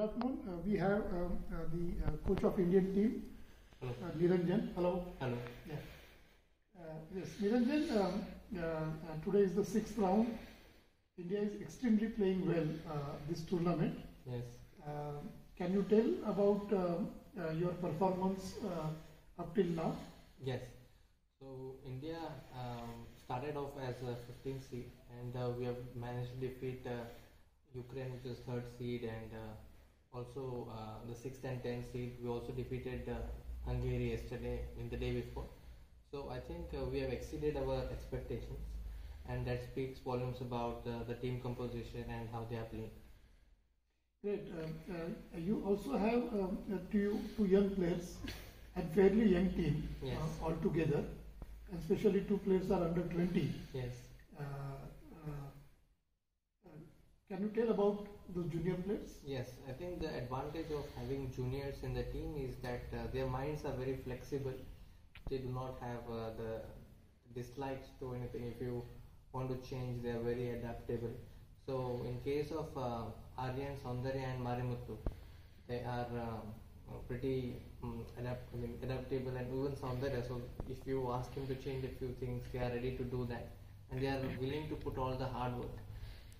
Good afternoon. Uh, we have um, uh, the uh, coach of Indian team, Hello. uh, Niranjan. Hello. Hello. Uh, yes, Niranjan. Um, uh, uh, today is the sixth round. India is extremely playing well uh, this tournament. Yes. Uh, can you tell about um, uh, your performance uh, up till now? Yes. So India um, started off as a 15th seed, and uh, we have managed to defeat uh, Ukraine, which is third seed, and uh, also uh, the sixth and tenth seed. We also defeated uh, Hungary yesterday in the day before. So I think uh, we have exceeded our expectations, and that speaks volumes about uh, the team composition and how they are playing. Great. Um, uh, you also have um, uh, two, two young players and fairly young team Yes. uh, altogether. And especially two players are under 20. Yes. Uh, uh, uh, can you tell about those junior players? Yes, I think the advantage of having juniors in the team is that uh, their minds are very flexible. They do not have uh, the dislikes to anything. If you want to change, they are very adaptable. So, in case of uh, Aryan, Saundarya, and Marimuthu, they are um, pretty um, adapt, I mean, adaptable, and even Saundarya. So, if you ask him to change a few things, they are ready to do that, and they are willing to put all the hard work.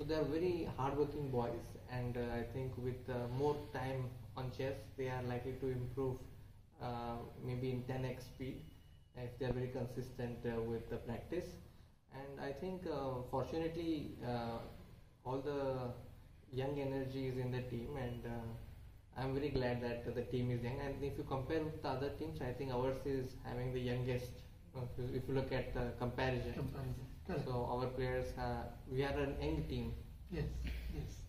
So they are very hardworking boys, and uh, I think with uh, more time on chess, they are likely to improve uh, maybe in 10x speed if they are very consistent uh, with the practice. And I think, uh, fortunately, uh, all the young energy is in the team, and I'm very glad that the team is young. And if you compare with the other teams, I think ours is having the youngest. Uh, If you, look at the comparison, Comparison. Correct. so our players, uh, we are an young team. Yes, yes.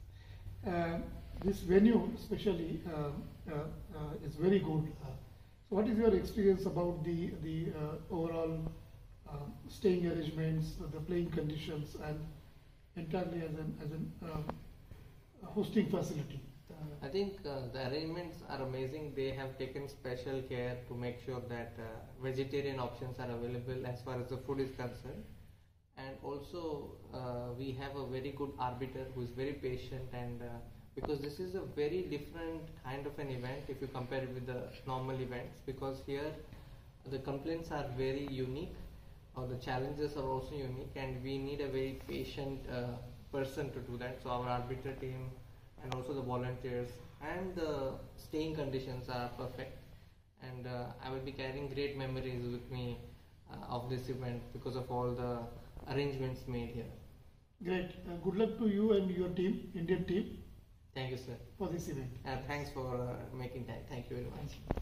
Um, this venue, especially, um, uh, uh, is very good. Uh, so, what is your experience about the the uh, overall um, staying arrangements, uh, the playing conditions, and entirely as an as an um, a hosting facility? I think uh, the arrangements are amazing. They have taken special care to make sure that uh, vegetarian options are available as far as the food is concerned. And also, uh, we have a very good arbiter who is very patient, and uh, because this is a very different kind of an event if you compare it with the normal events, because here the complaints are very unique, or the challenges are also unique, and we need a very patient uh, person to do that. So, our arbiter team and also the volunteers and the staying conditions are perfect and uh, i will be carrying great memories with me uh, of this event because of all the arrangements made here great. Uh, good luck to you and your team, Indian team, thank you sir for this event. uh, thanks for uh, making time thank you very much.